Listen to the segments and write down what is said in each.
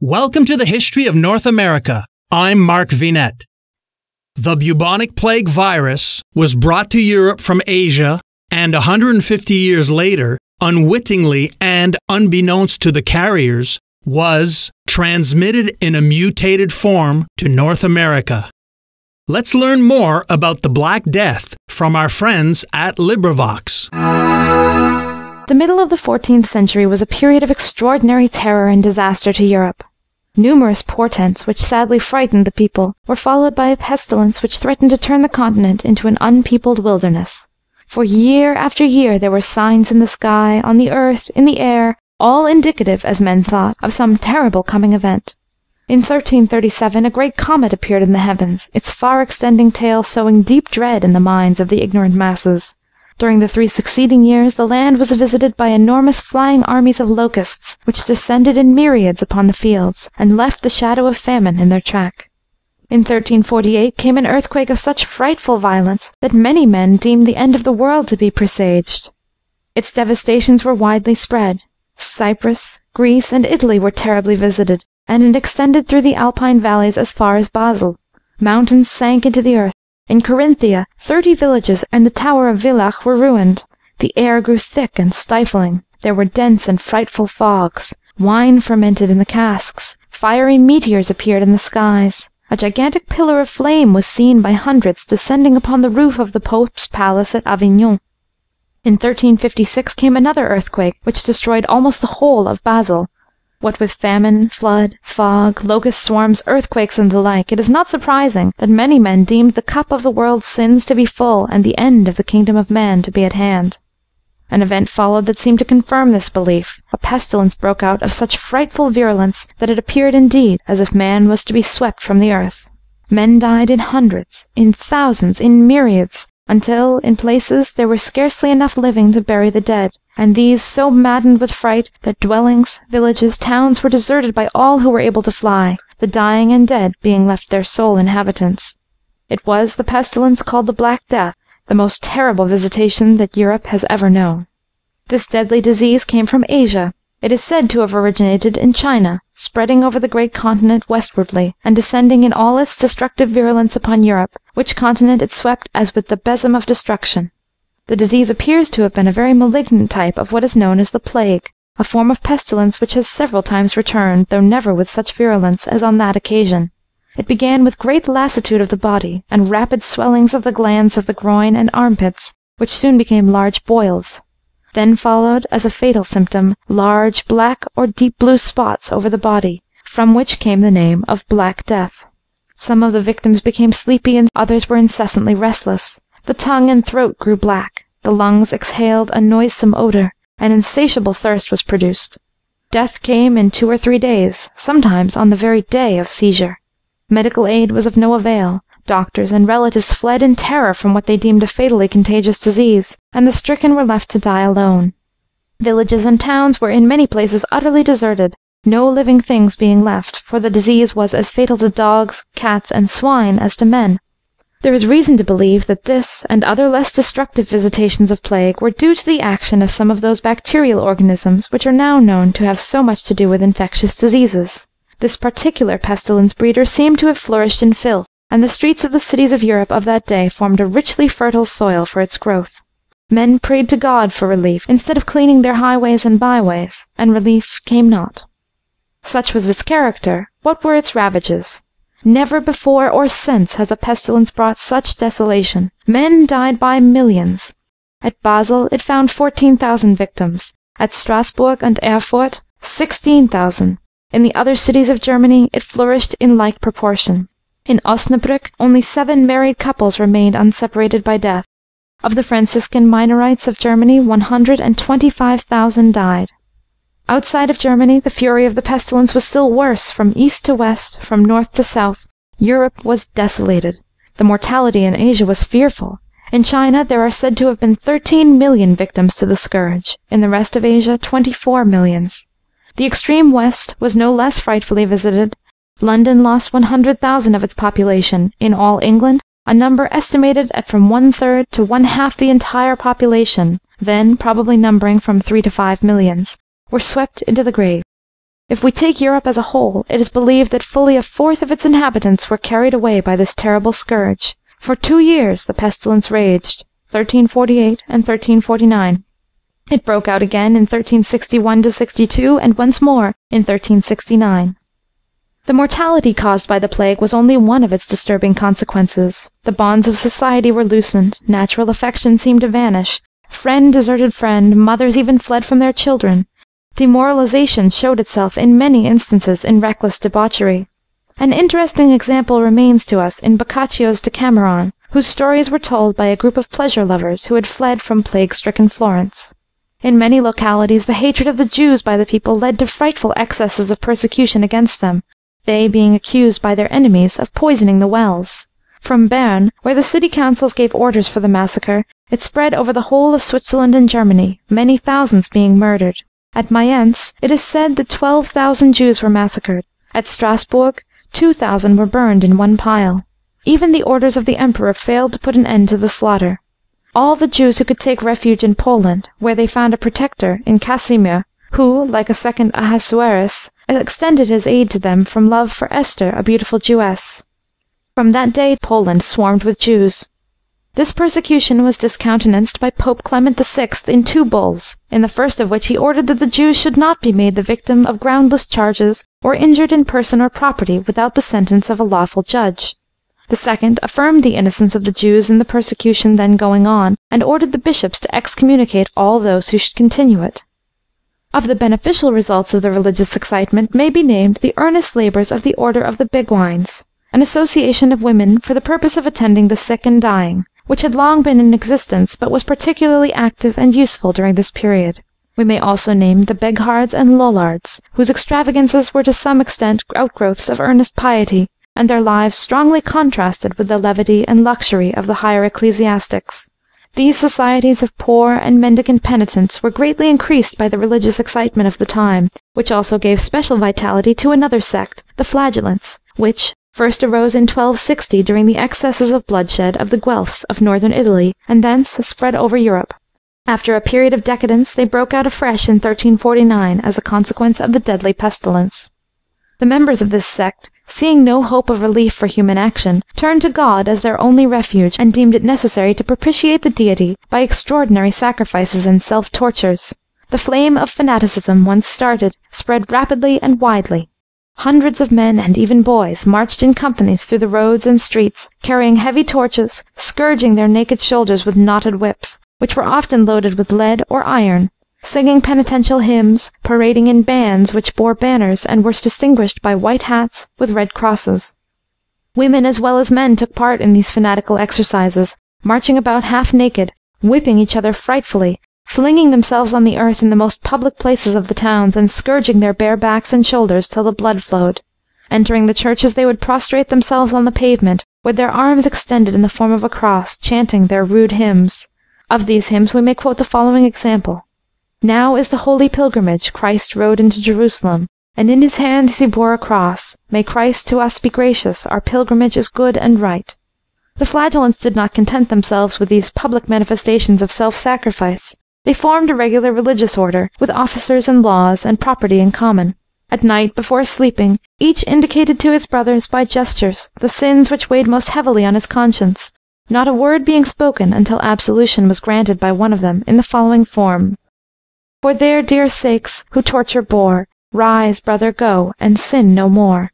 Welcome to the history of North America. I'm Mark Vinet. The bubonic plague virus was brought to Europe from Asia and 150 years later, unwittingly and unbeknownst to the carriers, was transmitted in a mutated form to North America. Let's learn more about the Black Death from our friends at LibriVox. The middle of the 14th century was a period of extraordinary terror and disaster to Europe. Numerous portents, which sadly frightened the people, were followed by a pestilence which threatened to turn the continent into an unpeopled wilderness. For year after year there were signs in the sky, on the earth, in the air, all indicative, as men thought, of some terrible coming event. In 1337 a great comet appeared in the heavens, its far extending tail sowing deep dread in the minds of the ignorant masses. During the three succeeding years the land was visited by enormous flying armies of locusts, which descended in myriads upon the fields, and left the shadow of famine in their track. In 1348 came an earthquake of such frightful violence that many men deemed the end of the world to be presaged. Its devastations were widely spread. Cyprus, Greece, and Italy were terribly visited, and it extended through the Alpine valleys as far as Basel. Mountains sank into the earth. In Carinthia thirty villages and the tower of Villach were ruined. The air grew thick and stifling. There were dense and frightful fogs. Wine fermented in the casks. Fiery meteors appeared in the skies. A gigantic pillar of flame was seen by hundreds descending upon the roof of the Pope's palace at Avignon. In 1356 came another earthquake, which destroyed almost the whole of Basel. What with famine, flood, fog, locust swarms, earthquakes, and the like, it is not surprising that many men deemed the cup of the world's sins to be full and the end of the kingdom of man to be at hand. An event followed that seemed to confirm this belief. A pestilence broke out of such frightful virulence that it appeared indeed as if man was to be swept from the earth. Men died in hundreds, in thousands, in myriads, until, in places, there were scarcely enough living to bury the dead and these so maddened with fright that dwellings, villages, towns were deserted by all who were able to fly, the dying and dead being left their sole inhabitants. It was the pestilence called the Black Death, the most terrible visitation that Europe has ever known. This deadly disease came from Asia. It is said to have originated in China, spreading over the great continent westwardly, and descending in all its destructive virulence upon Europe, which continent it swept as with the besom of destruction. The disease appears to have been a very malignant type of what is known as the plague, a form of pestilence which has several times returned, though never with such virulence as on that occasion. It began with great lassitude of the body, and rapid swellings of the glands of the groin and armpits, which soon became large boils. Then followed, as a fatal symptom, large black or deep blue spots over the body, from which came the name of Black Death. Some of the victims became sleepy and others were incessantly restless. The tongue and throat grew black, the lungs exhaled a noisome odor, an insatiable thirst was produced. Death came in two or three days, sometimes on the very day of seizure. Medical aid was of no avail. Doctors and relatives fled in terror from what they deemed a fatally contagious disease, and the stricken were left to die alone. Villages and towns were in many places utterly deserted, no living things being left, for the disease was as fatal to dogs, cats, and swine as to men. There is reason to believe that this and other less destructive visitations of plague were due to the action of some of those bacterial organisms which are now known to have so much to do with infectious diseases. This particular pestilence breeder seemed to have flourished in filth, and the streets of the cities of Europe of that day formed a richly fertile soil for its growth. Men prayed to God for relief instead of cleaning their highways and byways, and relief came not. Such was its character. What were its ravages? Never before or since has a pestilence brought such desolation. Men died by millions. At Basel it found fourteen thousand victims; at Strasbourg and Erfurt sixteen thousand. In the other cities of Germany it flourished in like proportion. In Osnabrück only seven married couples remained unseparated by death. Of the Franciscan Minorites of Germany one hundred and twenty five thousand died. Outside of Germany the fury of the pestilence was still worse; from east to west, from north to south, Europe was desolated. The mortality in Asia was fearful. In China there are said to have been thirteen million victims to the scourge; in the rest of Asia twenty four millions. The extreme west was no less frightfully visited. London lost one hundred thousand of its population; in all England a number estimated at from one third to one half the entire population then probably numbering from three to five millions, were swept into the grave. If we take Europe as a whole, it is believed that fully a fourth of its inhabitants were carried away by this terrible scourge. For two years the pestilence raged, 1348 and 1349. It broke out again in 1361 62 and once more in 1369. The mortality caused by the plague was only one of its disturbing consequences. The bonds of society were loosened, natural affection seemed to vanish, friend deserted friend, mothers even fled from their children. Demoralization showed itself in many instances in reckless debauchery. An interesting example remains to us in Boccaccio's Decameron, whose stories were told by a group of pleasure lovers who had fled from plague stricken Florence. In many localities the hatred of the Jews by the people led to frightful excesses of persecution against them, they being accused by their enemies of poisoning the wells. From Berne, where the city councils gave orders for the massacre, it spread over the whole of Switzerland and Germany, many thousands being murdered. At Mayence it is said that twelve thousand Jews were massacred. At Strasbourg two thousand were burned in one pile. Even the orders of the Emperor failed to put an end to the slaughter. All the Jews who could take refuge in Poland, where they found a protector in Casimir, who, like a second Ahasuerus, extended his aid to them from love for Esther, a beautiful Jewess. From that day Poland swarmed with Jews. This persecution was discountenanced by Pope Clement VI in two bulls, in the first of which he ordered that the Jews should not be made the victim of groundless charges or injured in person or property without the sentence of a lawful judge. The second affirmed the innocence of the Jews in the persecution then going on, and ordered the bishops to excommunicate all those who should continue it. Of the beneficial results of the religious excitement may be named the earnest labors of the Order of the Beguines, an association of women for the purpose of attending the sick and dying, which had long been in existence, but was particularly active and useful during this period. We may also name the Beghards and Lollards, whose extravagances were to some extent outgrowths of earnest piety, and their lives strongly contrasted with the levity and luxury of the higher ecclesiastics. These societies of poor and mendicant penitents were greatly increased by the religious excitement of the time, which also gave special vitality to another sect, the Flagellants, which first arose in 1260 during the excesses of bloodshed of the Guelphs of northern Italy, and thence spread over Europe. After a period of decadence they broke out afresh in 1349 as a consequence of the deadly pestilence. The members of this sect seeing no hope of relief for human action, turned to God as their only refuge, and deemed it necessary to propitiate the Deity by extraordinary sacrifices and self tortures. The flame of fanaticism, once started, spread rapidly and widely. Hundreds of men and even boys marched in companies through the roads and streets, carrying heavy torches, scourging their naked shoulders with knotted whips, which were often loaded with lead or iron, singing penitential hymns, parading in bands which bore banners and were distinguished by white hats with red crosses. Women as well as men took part in these fanatical exercises, marching about half naked, whipping each other frightfully, flinging themselves on the earth in the most public places of the towns, and scourging their bare backs and shoulders till the blood flowed. Entering the churches they would prostrate themselves on the pavement, with their arms extended in the form of a cross, chanting their rude hymns. Of these hymns we may quote the following example. Now is the holy pilgrimage Christ rode into Jerusalem, and in his hand he bore a cross. May Christ to us be gracious, our pilgrimage is good and right. The Flagellants did not content themselves with these public manifestations of self sacrifice. They formed a regular religious order, with officers and laws and property in common. At night, before sleeping, each indicated to his brothers by gestures the sins which weighed most heavily on his conscience, not a word being spoken until absolution was granted by one of them in the following form for their dear sakes, who torture bore, Rise, brother, go, and sin no more.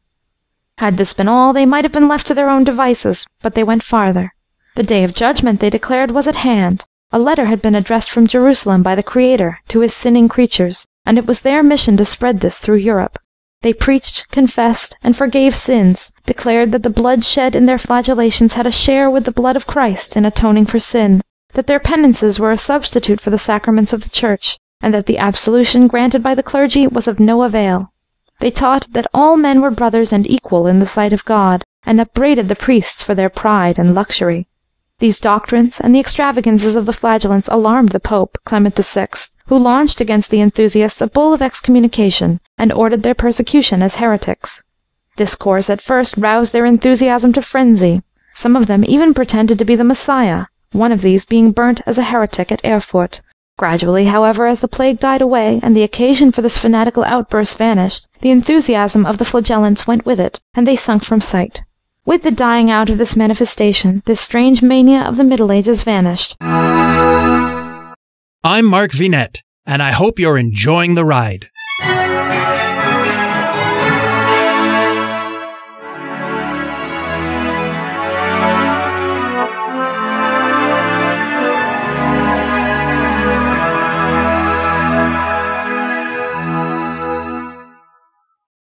Had this been all, they might have been left to their own devices, but they went farther. The day of judgment, they declared, was at hand. A letter had been addressed from Jerusalem by the Creator to his sinning creatures, and it was their mission to spread this through Europe. They preached, confessed, and forgave sins, declared that the blood shed in their flagellations had a share with the blood of Christ in atoning for sin, that their penances were a substitute for the sacraments of the Church, and that the absolution granted by the clergy was of no avail. They taught that all men were brothers and equal in the sight of God, and upbraided the priests for their pride and luxury. These doctrines and the extravagances of the Flagellants alarmed the Pope, Clement VI, who launched against the enthusiasts a bull of excommunication, and ordered their persecution as heretics. This course at first roused their enthusiasm to frenzy. Some of them even pretended to be the Messiah, one of these being burnt as a heretic at Erfurt, Gradually, however, as the plague died away and the occasion for this fanatical outburst vanished, the enthusiasm of the flagellants went with it, and they sunk from sight. With the dying out of this manifestation, this strange mania of the Middle Ages vanished. I'm Mark Vinet, and I hope you're enjoying the ride.